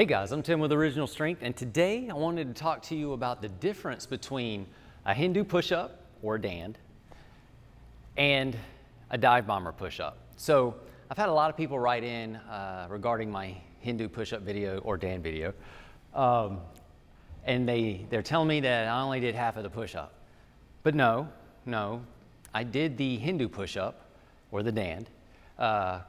Hey guys, I'm Tim with Original Strength, and today I wanted to talk to you about the difference between a Hindu push-up or a DAND and a dive bomber push-up. So I've had a lot of people write in uh, regarding my Hindu push-up video or DAND video, um, and they, they're telling me that I only did half of the push-up. But no, no, I did the Hindu push-up or the DAND, uh,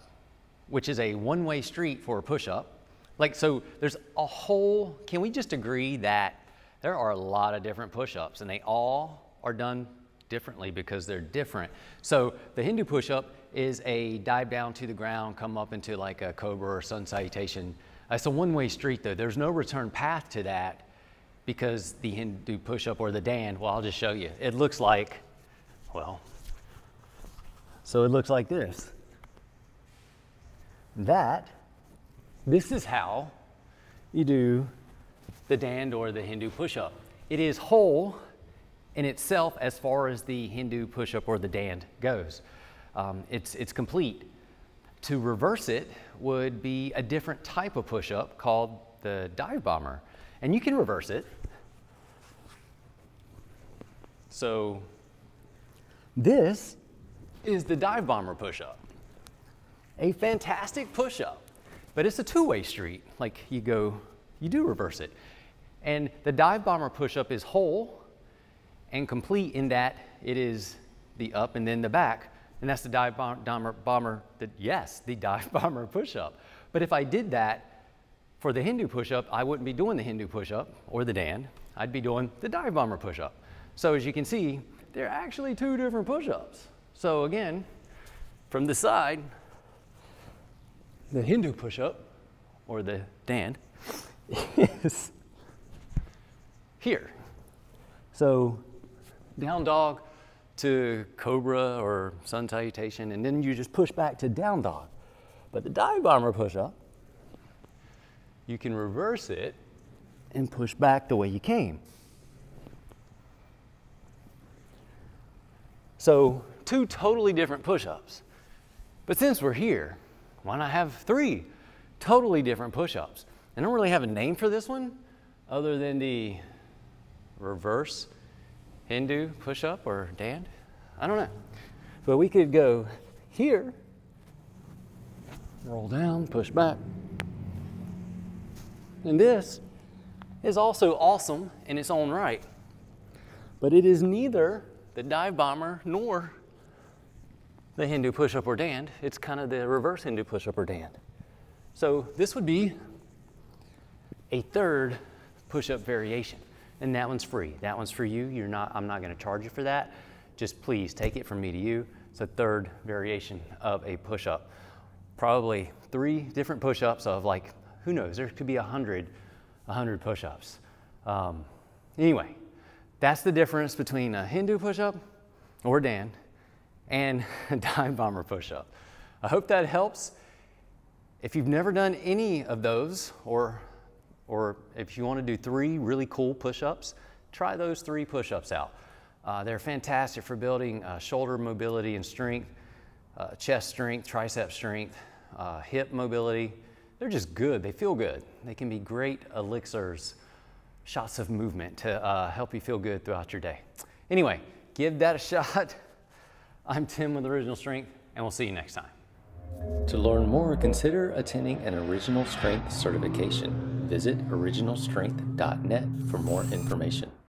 which is a one-way street for a push-up. Like, so there's a whole, can we just agree that there are a lot of different push-ups and they all are done differently because they're different. So the Hindu push-up is a dive down to the ground, come up into like a cobra or sun salutation. It's a one-way street though. There's no return path to that because the Hindu push-up or the DAND, well, I'll just show you. It looks like, well, so it looks like this. That, this is how you do the DAND or the Hindu push-up. It is whole in itself as far as the Hindu push-up or the DAND goes. Um, it's, it's complete. To reverse it would be a different type of push-up called the dive bomber. And you can reverse it. So this is the dive bomber push-up. A fantastic push-up, but it's a two-way street. Like you go, you do reverse it. And the dive bomber push-up is whole and complete in that it is the up and then the back. And that's the dive bomber, bomber the, yes, the dive bomber push-up. But if I did that for the Hindu push-up, I wouldn't be doing the Hindu push-up or the Dan. I'd be doing the dive bomber push-up. So as you can see, they're actually two different push-ups. So again, from the side, the Hindu push-up or the DAND is here. So down dog to cobra or sun salutation, and then you just push back to down dog. But the dive bomber push-up, you can reverse it and push back the way you came. So two totally different push-ups. But since we're here, why not have three totally different push-ups? I don't really have a name for this one other than the reverse Hindu push-up or DAND. I don't know. But we could go here, roll down, push back. And this is also awesome in its own right. But it is neither the dive bomber nor the Hindu push-up or DAND. It's kind of the reverse Hindu push-up or DAND. So this would be a third push-up variation. And that one's free. That one's for you. You're not, I'm not gonna charge you for that. Just please take it from me to you. It's a third variation of a push-up. Probably three different push-ups of like, who knows, there could be a hundred, a hundred push-ups. Um, anyway, that's the difference between a Hindu push-up or DAND and dive bomber push-up. I hope that helps. If you've never done any of those, or, or if you want to do three really cool push-ups, try those three push-ups out. Uh, they're fantastic for building uh, shoulder mobility and strength, uh, chest strength, tricep strength, uh, hip mobility. They're just good. They feel good. They can be great elixirs, shots of movement to uh, help you feel good throughout your day. Anyway, give that a shot. I'm Tim with Original Strength, and we'll see you next time. To learn more, consider attending an Original Strength certification. Visit originalstrength.net for more information.